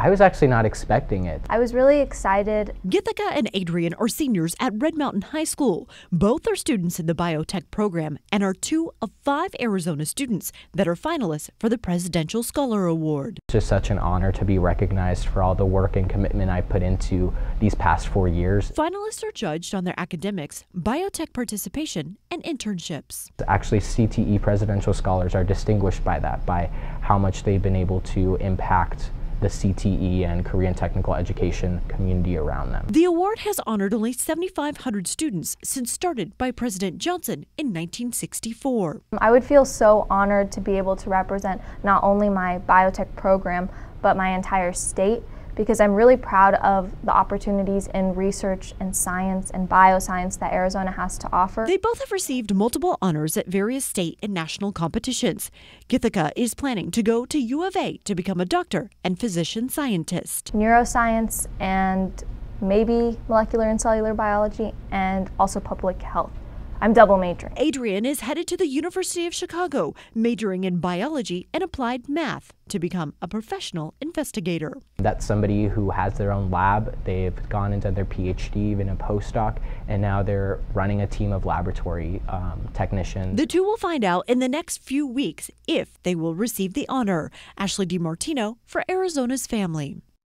I was actually not expecting it. I was really excited. Githika and Adrian are seniors at Red Mountain High School. Both are students in the biotech program and are two of five Arizona students that are finalists for the Presidential Scholar Award. It's just such an honor to be recognized for all the work and commitment I put into these past four years. Finalists are judged on their academics, biotech participation, and internships. Actually, CTE Presidential Scholars are distinguished by that, by how much they've been able to impact the CTE and career technical education community around them. The award has honored only 7,500 students since started by President Johnson in 1964. I would feel so honored to be able to represent not only my biotech program, but my entire state because I'm really proud of the opportunities in research and science and bioscience that Arizona has to offer. They both have received multiple honors at various state and national competitions. Githika is planning to go to U of A to become a doctor and physician scientist. Neuroscience and maybe molecular and cellular biology and also public health. I'm double majoring. Adrian is headed to the University of Chicago, majoring in biology and applied math to become a professional investigator. That's somebody who has their own lab, they've gone into their PhD, even a postdoc, and now they're running a team of laboratory um, technicians. The two will find out in the next few weeks if they will receive the honor. Ashley DiMartino for Arizona's Family.